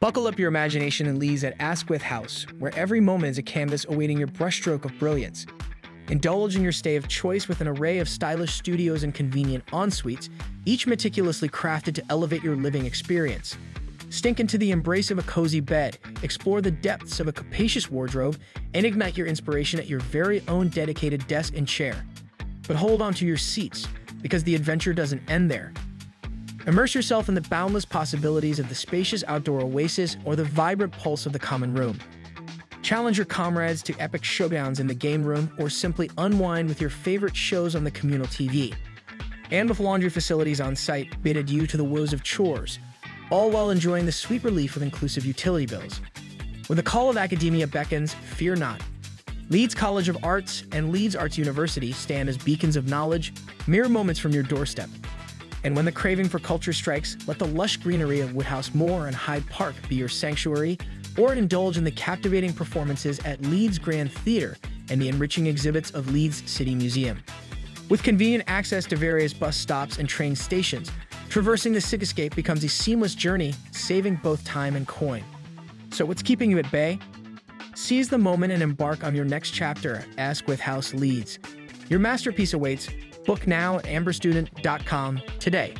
Buckle up your imagination and Leeds at Asquith House, where every moment is a canvas awaiting your brushstroke of brilliance. Indulge in your stay of choice with an array of stylish studios and convenient en-suites, each meticulously crafted to elevate your living experience. Stink into the embrace of a cozy bed, explore the depths of a capacious wardrobe, and ignite your inspiration at your very own dedicated desk and chair. But hold on to your seats, because the adventure doesn't end there. Immerse yourself in the boundless possibilities of the spacious outdoor oasis or the vibrant pulse of the common room. Challenge your comrades to epic showdowns in the game room or simply unwind with your favorite shows on the communal TV. And with laundry facilities on site, bid adieu to the woes of chores, all while enjoying the sweet relief of inclusive utility bills. When the call of academia beckons, fear not. Leeds College of Arts and Leeds Arts University stand as beacons of knowledge, mere moments from your doorstep. And when the craving for culture strikes, let the lush greenery of Woodhouse Moor and Hyde Park be your sanctuary, or indulge in the captivating performances at Leeds Grand Theatre and the enriching exhibits of Leeds City Museum. With convenient access to various bus stops and train stations, traversing the cityscape becomes a seamless journey, saving both time and coin. So, what's keeping you at bay? Seize the moment and embark on your next chapter, Asquith House Leeds. Your masterpiece awaits. Book now at amberstudent.com today.